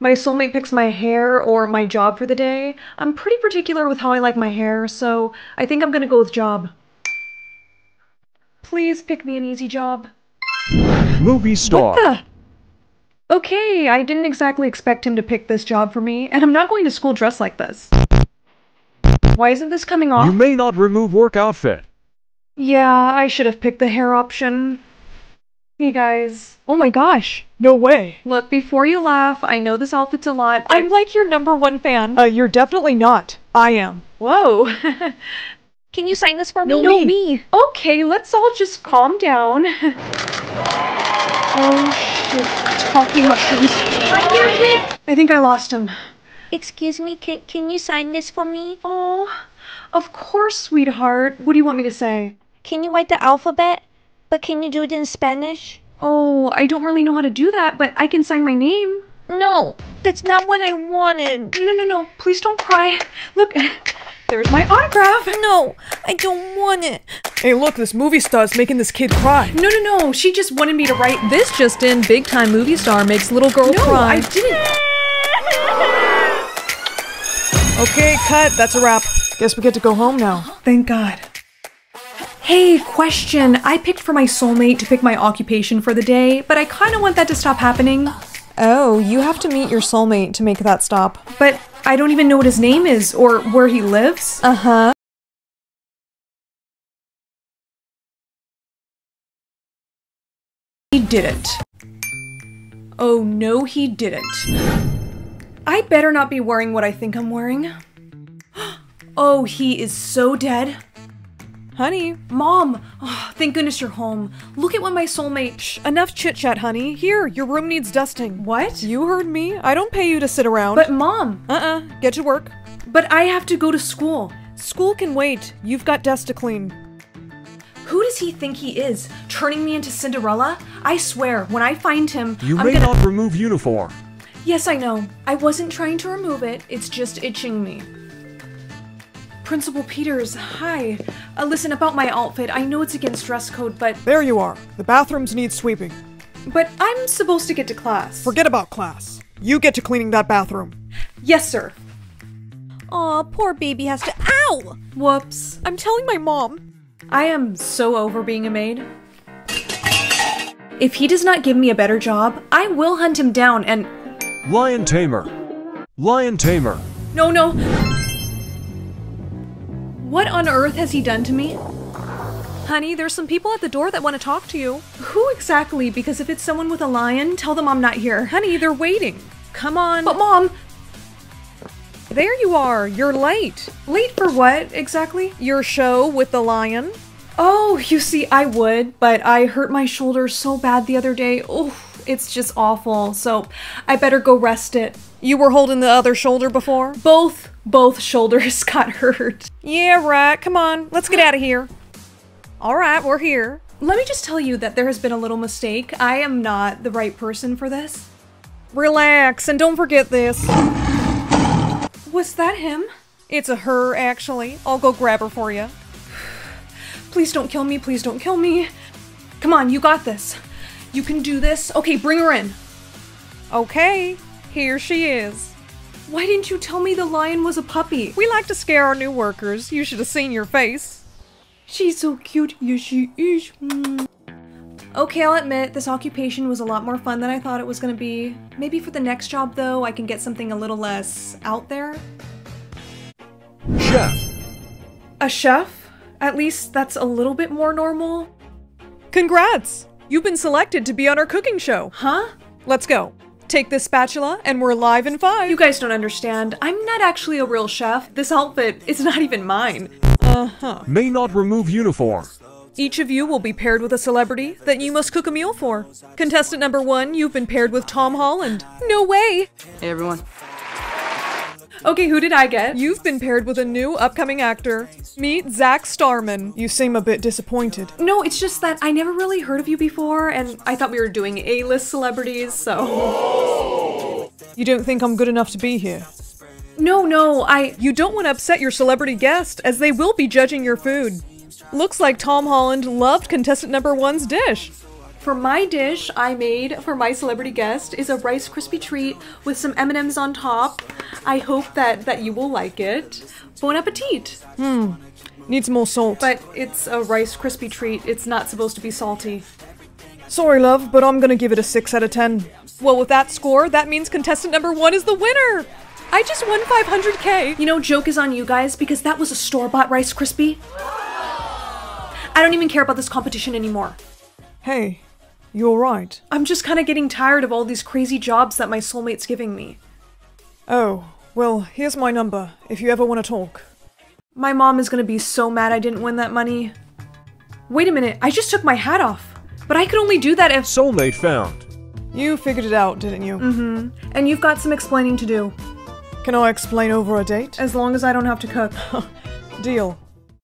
my soulmate picks my hair or my job for the day, I'm pretty particular with how I like my hair, so I think I'm gonna go with job. Please pick me an easy job. Movie star. What the? Okay, I didn't exactly expect him to pick this job for me, and I'm not going to school dressed like this. Why isn't this coming off? You may not remove work outfit. Yeah, I should have picked the hair option. Hey guys. Oh my gosh. No way. Look, before you laugh, I know this outfit's a lot. I'm like your number one fan. Uh, you're definitely not. I am. Whoa. Can you sign this for me? No, me. Okay, let's all just calm down. oh shit. Talking mushrooms. I think I lost him. Excuse me, can, can you sign this for me? Oh, of course, sweetheart. What do you want me to say? Can you write the alphabet? But can you do it in Spanish? Oh, I don't really know how to do that, but I can sign my name. No, that's not what I wanted. No, no, no. Please don't cry. Look, there's my autograph. No, I don't want it. Hey, look, this movie star's making this kid cry. No, no, no. She just wanted me to write. This just in, big time movie star makes little girl No, cry. I didn't. Okay, cut. That's a wrap. Guess we get to go home now. Thank God. Hey, question. I picked for my soulmate to pick my occupation for the day, but I kind of want that to stop happening. Oh, you have to meet your soulmate to make that stop. But I don't even know what his name is or where he lives. Uh huh. He didn't. Oh no, he didn't. I better not be wearing what I think I'm wearing. Oh, he is so dead. Honey, Mom, oh, thank goodness you're home. Look at what my soulmate. shh, enough chit chat, honey. Here, your room needs dusting. What? You heard me. I don't pay you to sit around. But mom, uh uh, get to work. but I have to go to school. School can wait. You've got dust to clean. Who does he think he is? Turning me into Cinderella? I swear, when I find him, You I'm may gonna. not remove uniform. Yes, I know. I wasn't trying to remove it. It's just itching me. Principal Peters, hi. Uh, listen about my outfit. I know it's against dress code, but There you are. The bathrooms need sweeping. but I'm supposed to get to class. Forget about class. You get to cleaning that bathroom. yes, sir. Aw, poor baby has to. Ow! Whoops. I'm telling my mom. I am so over being a maid. If he does not give me a better job, I will hunt him down and. Lion tamer. Lion tamer. No, no. What on earth has he done to me? Honey, there's some people at the door that want to talk to you. Who exactly? Because if it's someone with a lion, tell them I'm not here. Honey, they're waiting. Come on. But mom, there you are. You're late. late for what exactly? Your show with the lion. Oh, you see, I would, but I hurt my shoulder so bad the other day. Oh, it's just awful. So I better go rest it. You were holding the other shoulder before? Both, both shoulders got hurt. Yeah, right. Come on. Let's get out of here. All right, we're here. Let me just tell you that there has been a little mistake. I am not the right person for this. Relax and don't forget this. Was that him? It's a her, actually. I'll go grab her for you. Please don't kill me. Please don't kill me. Come on, you got this. You can do this. Okay, bring her in. Okay, here she is. Why didn't you tell me the lion was a puppy? We like to scare our new workers. You should have seen your face. She's so cute. Yes, she is. Mm. Okay, I'll admit, this occupation was a lot more fun than I thought it was gonna be. Maybe for the next job, though, I can get something a little less out there. Chef. A chef? At least that's a little bit more normal. Congrats! You've been selected to be on our cooking show. Huh? Let's go. Take this spatula, and we're live in five. You guys don't understand. I'm not actually a real chef. This outfit is not even mine. Uh huh. May not remove uniform. Each of you will be paired with a celebrity that you must cook a meal for. Contestant number one, you've been paired with Tom Holland. No way! Hey everyone. Okay, who did I get? You've been paired with a new upcoming actor. Meet Zach Starman. You seem a bit disappointed. No, it's just that I never really heard of you before, and I thought we were doing A-list celebrities, so. You don't think I'm good enough to be here? No, no, I. You don't want to upset your celebrity guest, as they will be judging your food. Looks like Tom Holland loved contestant number one's dish. For my dish, I made for my celebrity guest is a Rice Krispie treat with some M&Ms on top. I hope that that you will like it. Bon appetit. Hmm, needs more salt. But it's a Rice Krispie treat. It's not supposed to be salty. Sorry, love, but I'm gonna give it a 6 out of 10. Well, with that score, that means contestant number one is the winner. I just won 500k. You know, joke is on you guys because that was a store-bought Rice Krispie. I don't even care about this competition anymore. Hey, you alright? I'm just kind of getting tired of all these crazy jobs that my soulmate's giving me. Oh, well, here's my number if you ever want to talk. My mom is gonna be so mad I didn't win that money. Wait a minute, I just took my hat off. But I could only do that if. Soulmate found. You figured it out, didn't you? Mm-hmm. And you've got some explaining to do. Can I explain over a date? As long as I don't have to cook. Deal.